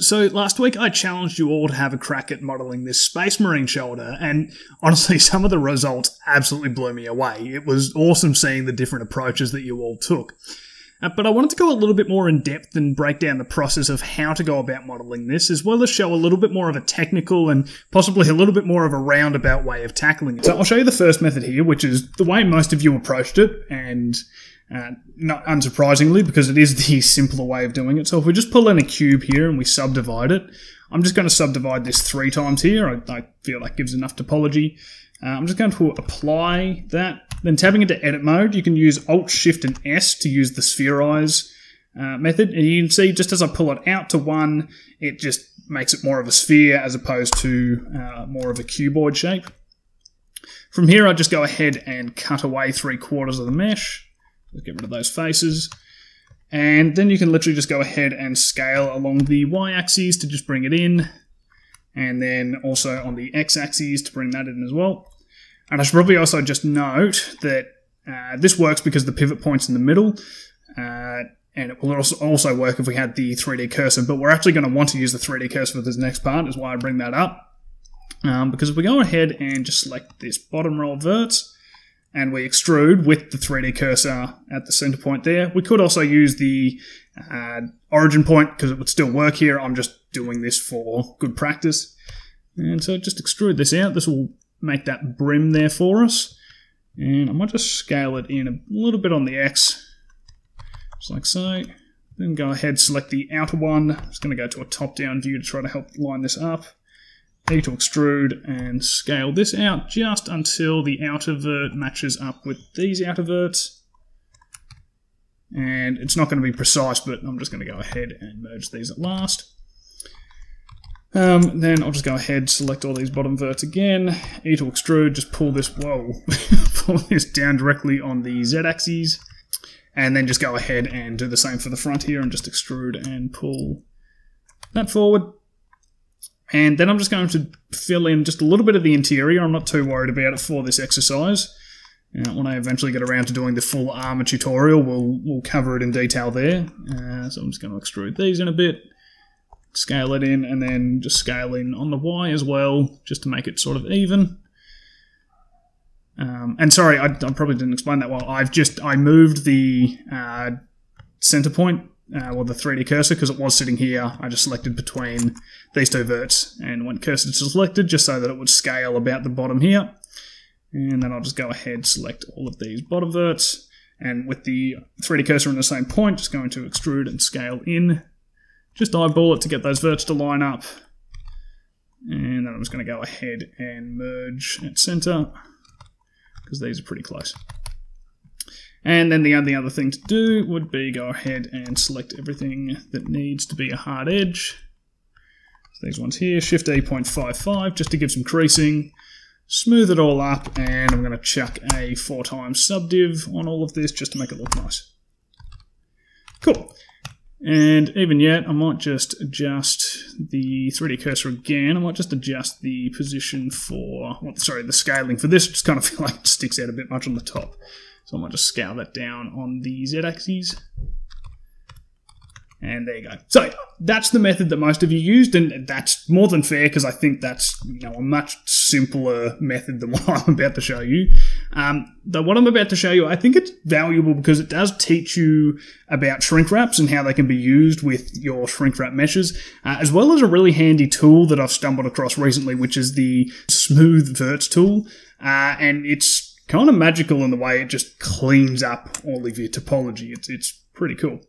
so last week I challenged you all to have a crack at modelling this Space Marine shoulder, and honestly, some of the results absolutely blew me away. It was awesome seeing the different approaches that you all took. Uh, but I wanted to go a little bit more in depth and break down the process of how to go about modelling this, as well as show a little bit more of a technical and possibly a little bit more of a roundabout way of tackling it. So I'll show you the first method here, which is the way most of you approached it, and uh, not unsurprisingly, because it is the simpler way of doing it. So if we just pull in a cube here and we subdivide it, I'm just going to subdivide this three times here. I, I feel that gives enough topology. Uh, I'm just going to apply that. Then tapping into edit mode, you can use Alt, Shift, and S to use the spherize uh, method. And you can see just as I pull it out to one, it just makes it more of a sphere as opposed to uh, more of a cuboid shape. From here, I just go ahead and cut away three quarters of the mesh. Let's get rid of those faces. And then you can literally just go ahead and scale along the y-axis to just bring it in. And then also on the x-axis to bring that in as well. And I should probably also just note that uh, this works because the pivot point's in the middle. Uh, and it will also work if we had the 3D cursor, but we're actually going to want to use the 3D cursor for this next part, is why I bring that up. Um, because if we go ahead and just select this bottom row of verts, and we extrude with the 3D cursor at the center point there. We could also use the uh, origin point because it would still work here. I'm just doing this for good practice. And so just extrude this out. This will make that brim there for us. And I might just scale it in a little bit on the X, just like so. Then go ahead, select the outer one. Just going to go to a top-down view to try to help line this up. E to extrude and scale this out just until the outer vert matches up with these outer verts. And it's not going to be precise, but I'm just going to go ahead and merge these at last. Um, then I'll just go ahead, select all these bottom verts again, E to extrude, just pull this, whoa, pull this down directly on the Z axis, and then just go ahead and do the same for the front here and just extrude and pull that forward. And then I'm just going to fill in just a little bit of the interior. I'm not too worried about it for this exercise. Uh, when I eventually get around to doing the full armor tutorial, we'll, we'll cover it in detail there. Uh, so I'm just going to extrude these in a bit, scale it in, and then just scale in on the Y as well, just to make it sort of even. Um, and sorry, I, I, probably didn't explain that well. I've just, I moved the uh, center point uh, well, the 3D cursor, because it was sitting here, I just selected between these two verts and went cursor to selected just so that it would scale about the bottom here. And then I'll just go ahead, select all of these bottom verts, and with the 3D cursor in the same point, just going to extrude and scale in. Just eyeball it to get those verts to line up. And then I'm just going to go ahead and merge at center, because these are pretty close. And then the other thing to do would be go ahead and select everything that needs to be a hard edge. So these ones here, Shift A 0.55 just to give some creasing. Smooth it all up, and I'm going to chuck a 4 times subdiv on all of this just to make it look nice. Cool. And even yet, I might just adjust the 3D cursor again. I might just adjust the position for, well, sorry, the scaling for this. Just kind of feel like it sticks out a bit much on the top. So I might just scale that down on the z-axis. And there you go. So that's the method that most of you used, and that's more than fair because I think that's you know a much simpler method than what I'm about to show you. Um, what I'm about to show you, I think it's valuable because it does teach you about shrink wraps and how they can be used with your shrink wrap meshes, uh, as well as a really handy tool that I've stumbled across recently, which is the Smooth Verts tool, uh, and it's kind of magical in the way it just cleans up all of your topology. It's, it's pretty cool.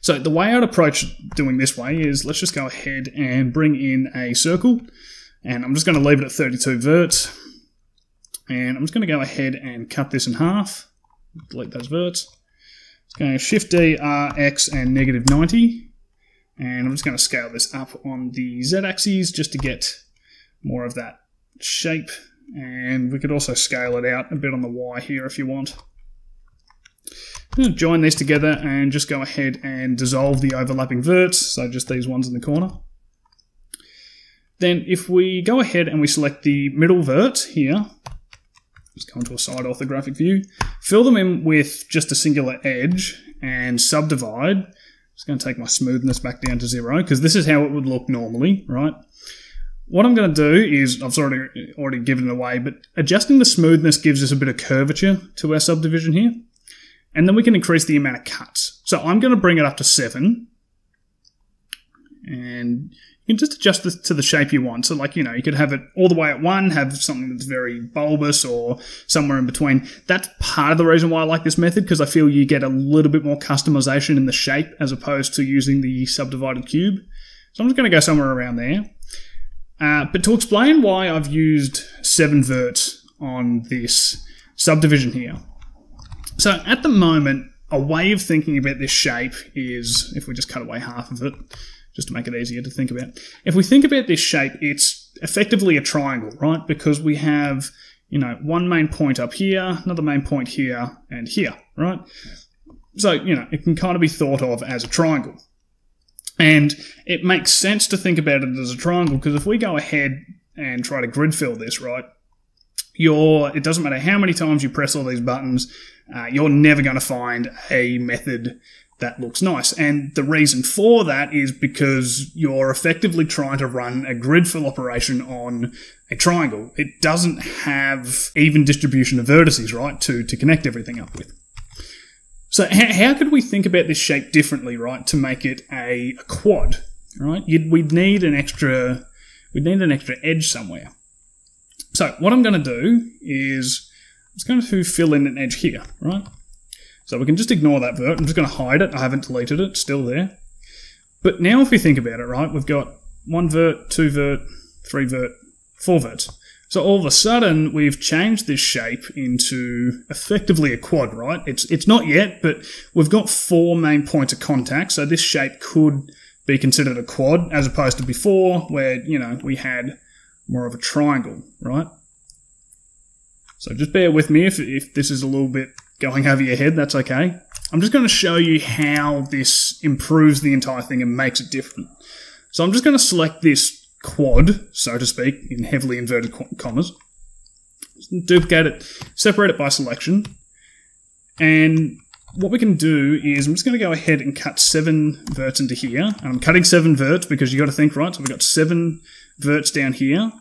So the way I'd approach doing this way is let's just go ahead and bring in a circle. And I'm just going to leave it at 32 verts. And I'm just going to go ahead and cut this in half. Delete those verts. It's going to Shift D, R, X, and negative 90. And I'm just going to scale this up on the Z axis just to get more of that shape and we could also scale it out a bit on the Y here if you want. Hmm, join these together and just go ahead and dissolve the overlapping verts, so just these ones in the corner. Then if we go ahead and we select the middle vert here, just go into a side orthographic view, fill them in with just a singular edge and subdivide, Just going to take my smoothness back down to zero because this is how it would look normally, right? What I'm going to do is, I've already, already given it away, but adjusting the smoothness gives us a bit of curvature to our subdivision here. And then we can increase the amount of cuts. So I'm going to bring it up to 7. And you can just adjust this to the shape you want. So, like, you know, you could have it all the way at 1, have something that's very bulbous or somewhere in between. That's part of the reason why I like this method, because I feel you get a little bit more customization in the shape as opposed to using the subdivided cube. So I'm just going to go somewhere around there. Uh, but to explain why I've used 7 verts on this subdivision here, so at the moment, a way of thinking about this shape is, if we just cut away half of it, just to make it easier to think about. If we think about this shape, it's effectively a triangle, right? Because we have, you know, one main point up here, another main point here, and here, right? So, you know, it can kind of be thought of as a triangle. And it makes sense to think about it as a triangle because if we go ahead and try to grid fill this, right, you're, it doesn't matter how many times you press all these buttons, uh, you're never going to find a method that looks nice. And the reason for that is because you're effectively trying to run a grid fill operation on a triangle. It doesn't have even distribution of vertices, right, to, to connect everything up with. So how, could we think about this shape differently, right, to make it a, a quad, right? You'd, we'd need an extra, we'd need an extra edge somewhere. So what I'm going to do is I'm just going to fill in an edge here, right? So we can just ignore that vert. I'm just going to hide it. I haven't deleted it. It's still there. But now if we think about it, right, we've got one vert, two vert, three vert, four verts. So all of a sudden, we've changed this shape into effectively a quad, right? It's it's not yet, but we've got four main points of contact. So this shape could be considered a quad, as opposed to before, where you know we had more of a triangle, right? So just bear with me if, if this is a little bit going over your head, that's okay. I'm just going to show you how this improves the entire thing and makes it different. So I'm just going to select this quad, so to speak, in heavily inverted commas. Duplicate it, separate it by selection. And what we can do is I'm just going to go ahead and cut seven verts into here. And I'm cutting seven verts because you got to think, right? So we've got seven verts down here.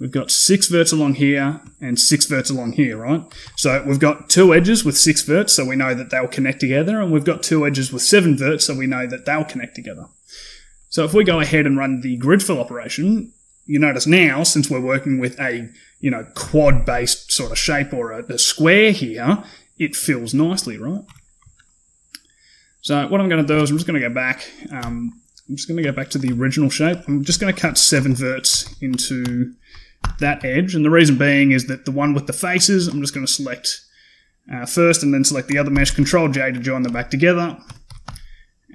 We've got six verts along here and six verts along here, right? So we've got two edges with six verts, so we know that they'll connect together, and we've got two edges with seven verts, so we know that they'll connect together. So if we go ahead and run the grid fill operation, you notice now, since we're working with a, you know, quad-based sort of shape or a, a square here, it fills nicely, right? So what I'm going to do is I'm just going to go back. Um, I'm just going to go back to the original shape. I'm just going to cut seven verts into that edge. And the reason being is that the one with the faces, I'm just going to select uh, first and then select the other mesh, Control J to join them back together.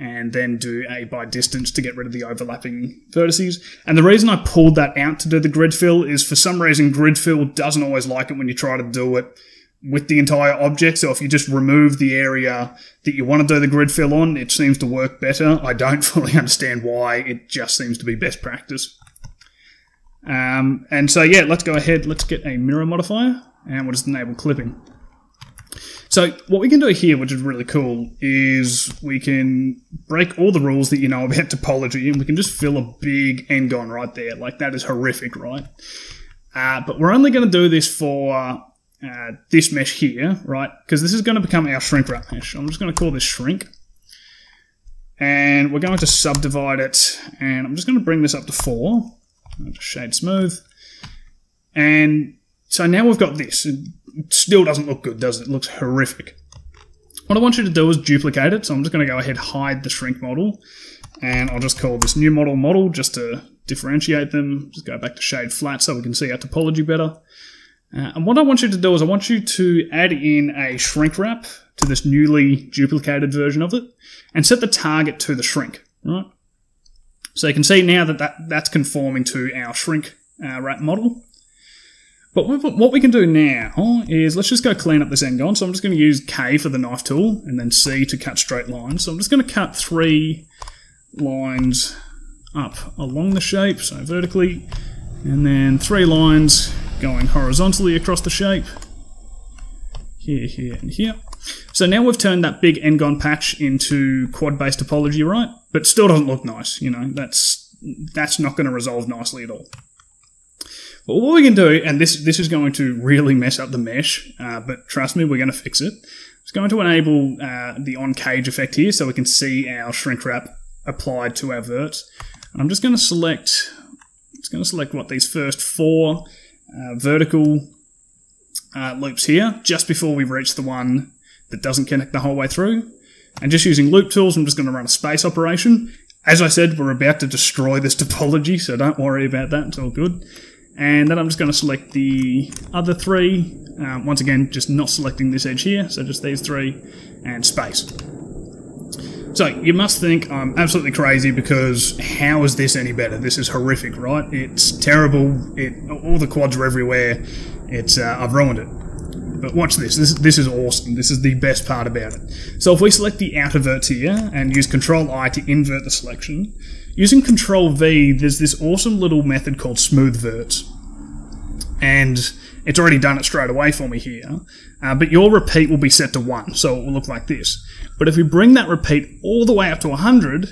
And then do a by distance to get rid of the overlapping vertices. And the reason I pulled that out to do the grid fill is for some reason grid fill doesn't always like it when you try to do it with the entire object. So if you just remove the area that you want to do the grid fill on, it seems to work better. I don't fully understand why. It just seems to be best practice. Um, and so, yeah, let's go ahead. Let's get a mirror modifier, and we'll just enable clipping. So what we can do here, which is really cool, is we can break all the rules that you know about topology, and we can just fill a big n-gon right there. Like, that is horrific, right? Uh, but we're only going to do this for uh, this mesh here, right? Because this is going to become our shrink wrap mesh. I'm just going to call this shrink. And we're going to subdivide it, and I'm just going to bring this up to 4 just shade smooth. And so now we've got this. Still doesn't look good, does it? It looks horrific. What I want you to do is duplicate it. So I'm just going to go ahead hide the shrink model. And I'll just call this new model model just to differentiate them. Just go back to shade flat so we can see our topology better. Uh, and what I want you to do is I want you to add in a shrink wrap to this newly duplicated version of it and set the target to the shrink, right? So you can see now that, that that's conforming to our shrink uh, wrap model. But what we can do now is let's just go clean up this n-gon. So I'm just going to use K for the knife tool and then C to cut straight lines. So I'm just going to cut three lines up along the shape, so vertically, and then three lines going horizontally across the shape. Here, here, and here. So now we've turned that big n-gon patch into quad-based topology, right? But still doesn't look nice, you know, that's that's not going to resolve nicely at all. But what we can do, and this this is going to really mess up the mesh, uh, but trust me, we're going to fix it. It's going to enable uh, the on-cage effect here, so we can see our shrink wrap applied to our verts. And I'm just going to select, it's going to select what these first four uh, vertical uh, loops here, just before we reach the one that doesn't connect the whole way through. And just using loop tools, I'm just going to run a space operation. As I said, we're about to destroy this topology, so don't worry about that, it's all good. And then I'm just going to select the other three. Um, once again, just not selecting this edge here, so just these three, and space. So you must think I'm absolutely crazy because how is this any better? This is horrific, right? It's terrible. It all the quads are everywhere. It's uh, I've ruined it. But watch this. This this is awesome. This is the best part about it. So if we select the outer verts here and use Control I to invert the selection, using Control V, there's this awesome little method called Smooth Verts, and it's already done it straight away for me here. Uh, but your repeat will be set to one, so it will look like this. But if we bring that repeat all the way up to 100,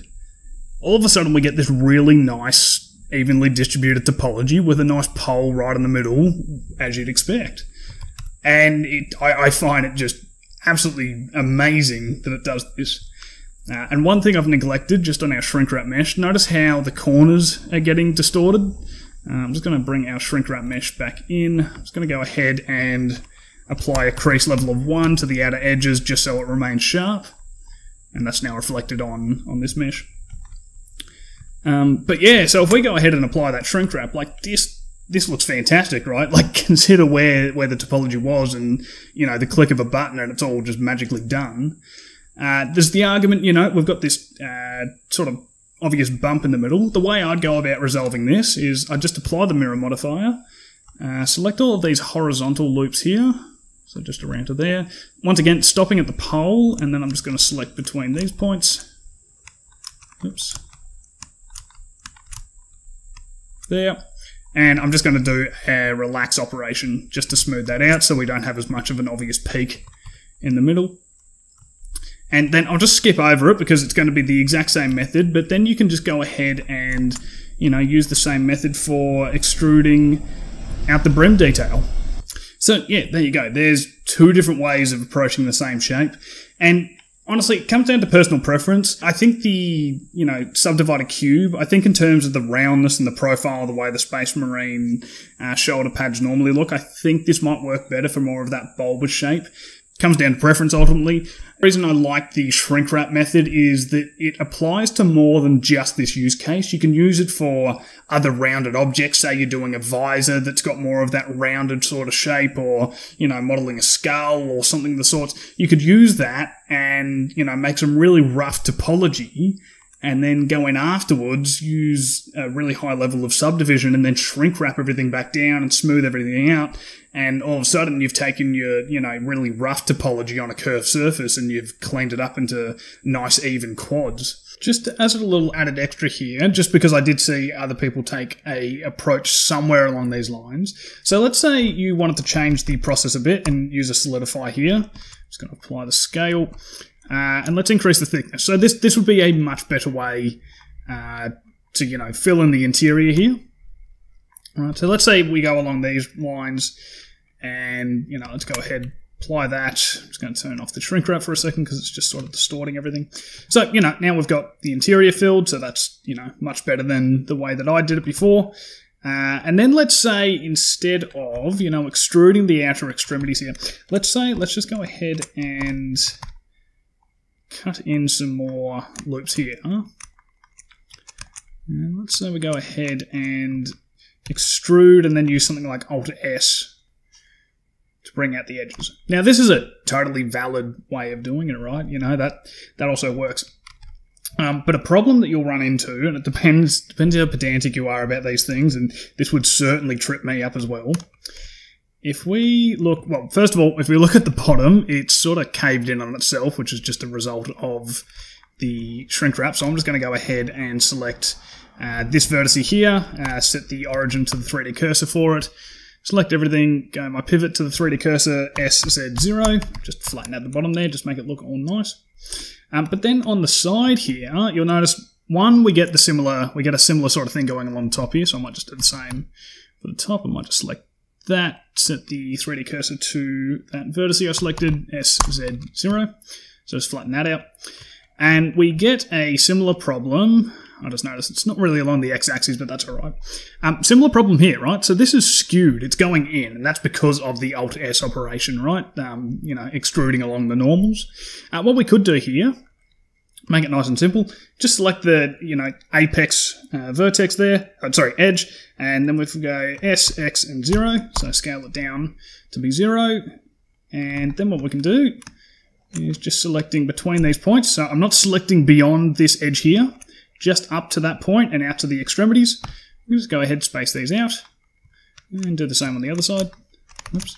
all of a sudden we get this really nice, evenly distributed topology with a nice pole right in the middle, as you'd expect. And it, I, I find it just absolutely amazing that it does this. Uh, and one thing I've neglected just on our shrink wrap mesh, notice how the corners are getting distorted. Uh, I'm just going to bring our shrink wrap mesh back in. I'm just going to go ahead and apply a crease level of 1 to the outer edges just so it remains sharp and that's now reflected on on this mesh. Um, but yeah, so if we go ahead and apply that shrink wrap, like this, this looks fantastic, right? Like consider where where the topology was, and you know the click of a button, and it's all just magically done. Uh, there's the argument, you know, we've got this uh, sort of obvious bump in the middle. The way I'd go about resolving this is I just apply the mirror modifier, uh, select all of these horizontal loops here, so just around to there. Once again, stopping at the pole, and then I'm just going to select between these points. Oops. There. And I'm just going to do a relax operation just to smooth that out so we don't have as much of an obvious peak in the middle. And then I'll just skip over it because it's going to be the exact same method, but then you can just go ahead and, you know, use the same method for extruding out the brim detail. So yeah, there you go. There's two different ways of approaching the same shape. And honestly, it comes down to personal preference. I think the, you know, subdivided cube, I think in terms of the roundness and the profile, the way the Space Marine uh, shoulder pads normally look, I think this might work better for more of that bulbous shape comes down to preference ultimately. The reason I like the shrink wrap method is that it applies to more than just this use case. You can use it for other rounded objects. Say you're doing a visor that's got more of that rounded sort of shape or, you know, modeling a skull or something of the sorts. You could use that and, you know, make some really rough topology and then go in afterwards, use a really high level of subdivision, and then shrink wrap everything back down and smooth everything out. And all of a sudden, you've taken your, you know, really rough topology on a curved surface and you've cleaned it up into nice, even quads. Just as a little added extra here, just because I did see other people take a approach somewhere along these lines. So let's say you wanted to change the process a bit and use a solidify here. I'm just going to apply the scale. Uh, and let's increase the thickness. So this this would be a much better way uh, to you know fill in the interior here. All right. So let's say we go along these lines, and you know let's go ahead apply that. I'm just going to turn off the shrink wrap for a second because it's just sort of distorting everything. So you know now we've got the interior filled, so that's you know much better than the way that I did it before. Uh, and then let's say instead of you know extruding the outer extremities here, let's say let's just go ahead and cut in some more loops here. And let's say we go ahead and extrude and then use something like Alt S to bring out the edges. Now this is a totally valid way of doing it, right? You know, that that also works. Um, but a problem that you'll run into, and it depends depends how pedantic you are about these things, and this would certainly trip me up as well, if we look, well, first of all, if we look at the bottom, it's sort of caved in on itself, which is just a result of the shrink wrap. So I'm just going to go ahead and select uh, this vertex here, uh, set the origin to the 3D cursor for it, select everything, go my pivot to the 3D cursor SZ0, just flatten out the bottom there, just make it look all nice. Um, but then on the side here, you'll notice one, we get the similar, we get a similar sort of thing going along the top here, so I might just do the same for the top. I might just select that, set the 3D cursor to that vertex I selected, SZ0. So just flatten that out. And we get a similar problem. I just noticed it's not really along the x-axis, but that's all right. Um, similar problem here, right? So this is skewed. It's going in, and that's because of the Alt-S operation, right? Um, you know, extruding along the normals. Uh, what we could do here, make it nice and simple, just select the, you know, apex uh, vertex there, oh, sorry, edge, and then we go S, X, and 0, so scale it down to be 0, and then what we can do is just selecting between these points. So I'm not selecting beyond this edge here, just up to that point and out to the extremities. We'll just go ahead, space these out, and do the same on the other side. Oops.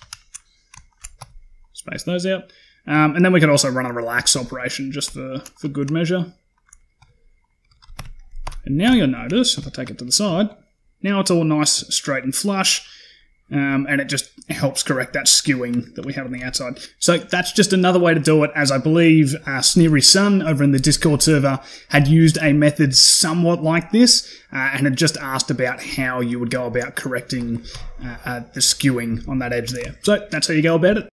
Space those out. Um, and then we can also run a relax operation just for, for good measure. And now you'll notice, if I take it to the side, now it's all nice, straight and flush. Um, and it just helps correct that skewing that we have on the outside. So that's just another way to do it, as I believe uh, Sneery Sun over in the Discord server had used a method somewhat like this, uh, and had just asked about how you would go about correcting uh, uh, the skewing on that edge there. So that's how you go about it.